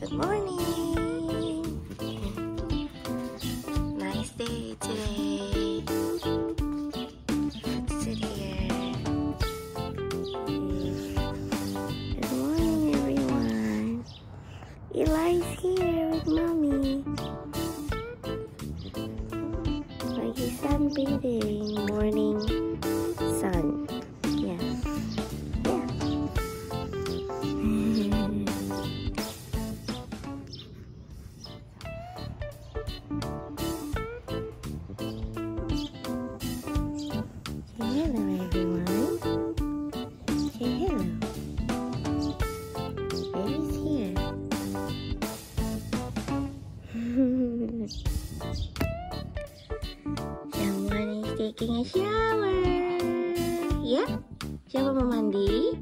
Good morning. Nice day today. Let's sit here. Good morning, everyone. Eli's here with mommy. Like he's sunbathing. Morning hello, everyone. Say hello. Baby's here. Someone is taking a shower. Ya? Siapa mau mandi?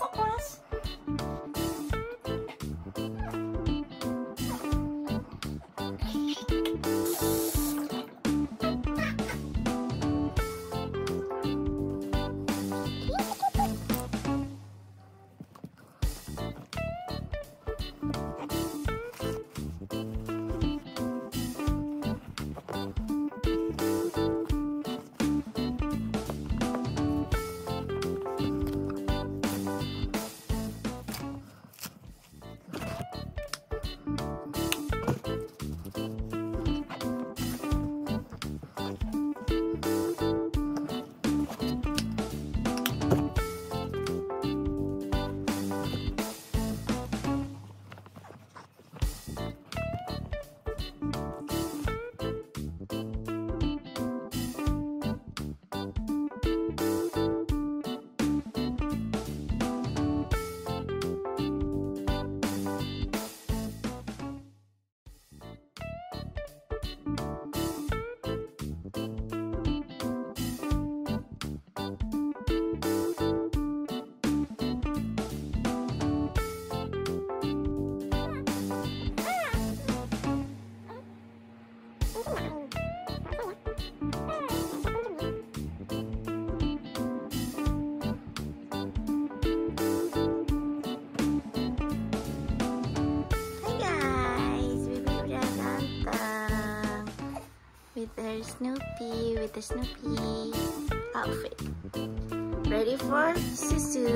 Hi with the Snoopy outfit. Ready for susu?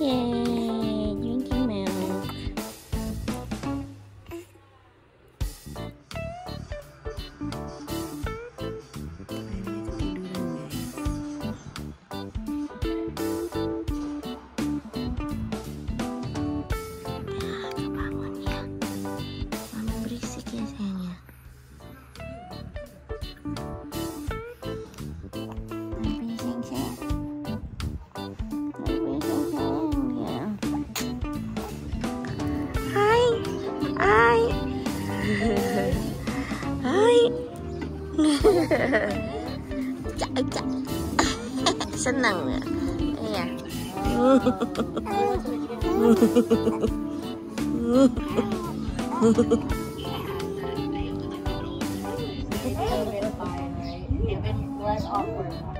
Yay! Yay! chạy chạy. Sân nằng nữa nè. Awkward.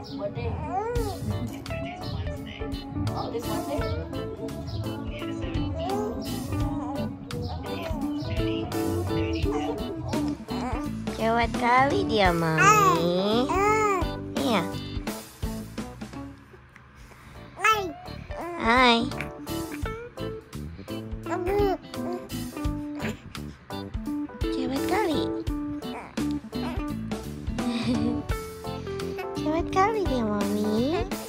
What day? Oh, this Wednesday? Lewat kali dia, Mami. Iya. Hai. Hemat kali deh, Mami.